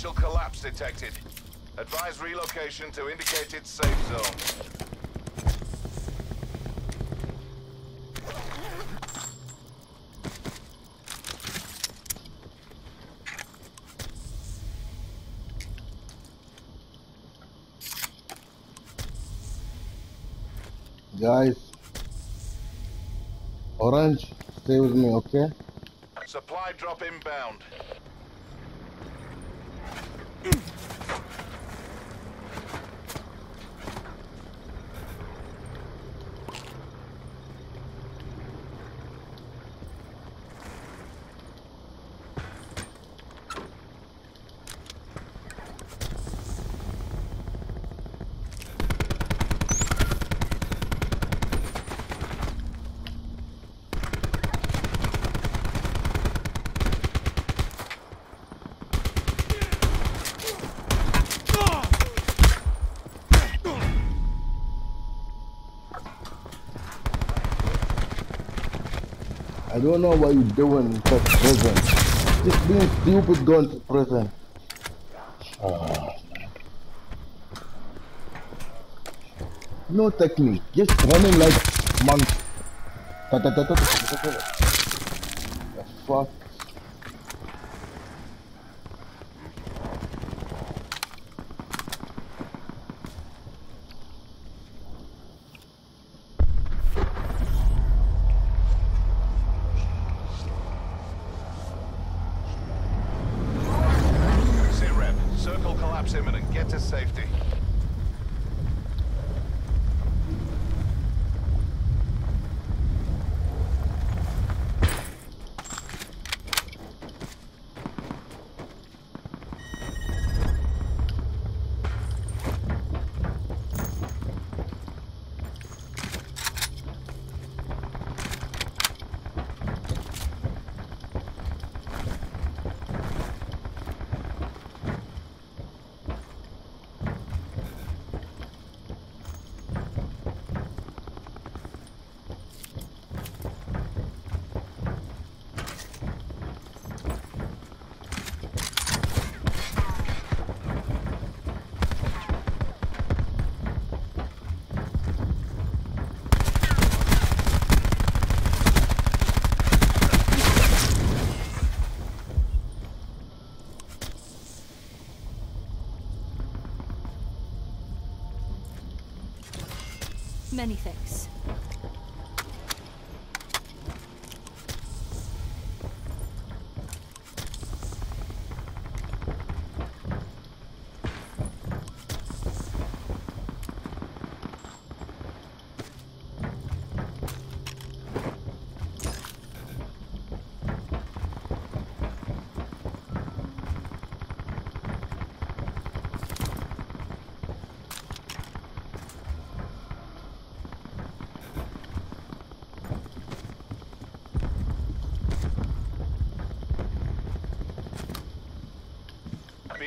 Potential collapse detected. Advise relocation to indicated safe zone. Guys, Orange, stay with me, okay? Supply drop inbound. I don't know what you're doing in such prison. Just being stupid going to prison. Ah. No technique, just running like monks. The fuck? Sit rep. Circle collapse imminent. Get to safety. Many thanks. Be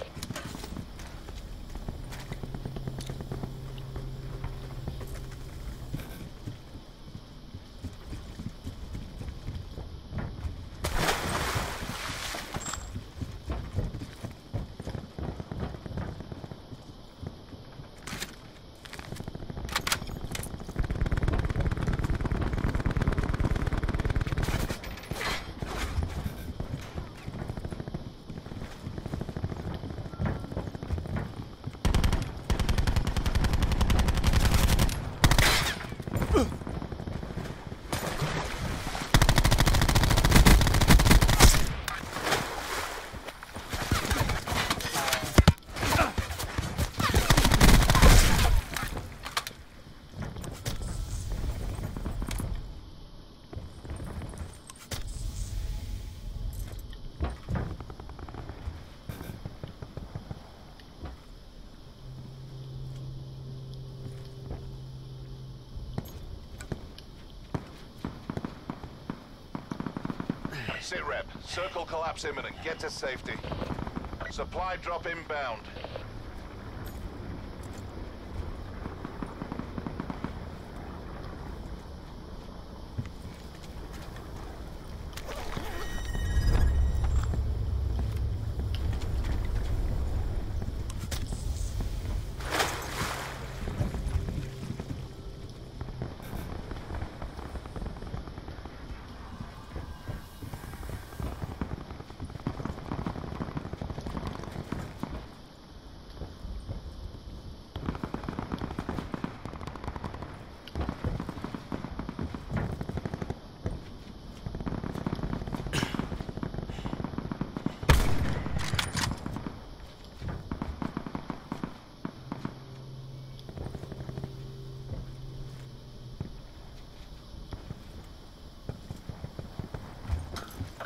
Sit rep. Circle collapse imminent. Get to safety. Supply drop inbound.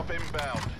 Supply drop inbound.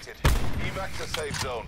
Detected. Evac to safe zone.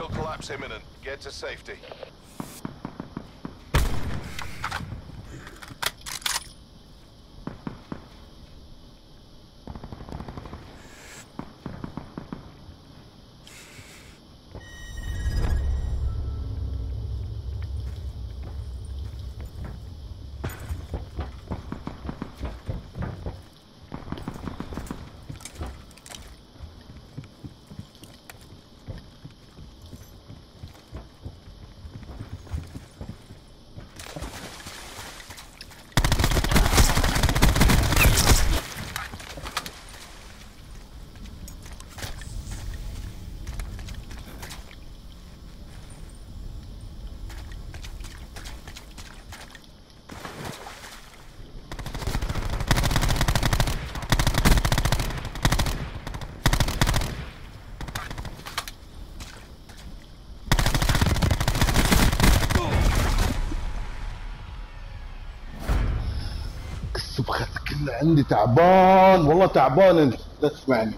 Circle collapse imminent. Get to safety. عندي تعبان والله تعبان أنت تسمعني.